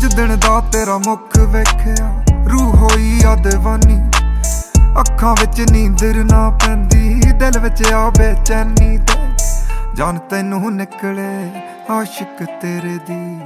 ਜਿੱਦਣ ਦਾ ਤੇਰਾ ਮੁੱਖ ਵੇਖਿਆ, ਰੂਹ ਹੋਈ ਆ دیਵਾਨੀ ਅੱਖਾਂ ਵਿੱਚ ਨੀਂਦਰ ਨਾ ਪੈਂਦੀ, ਦਿਲ ਵਿੱਚ ਆ ਬੇਚੈਨੀ ਤੇ ਜਾਨ ਤੈਨੂੰ ਨਿਕਲੇ, ਆਸ਼ਿਕ ਤੇਰੇ ਦੀ।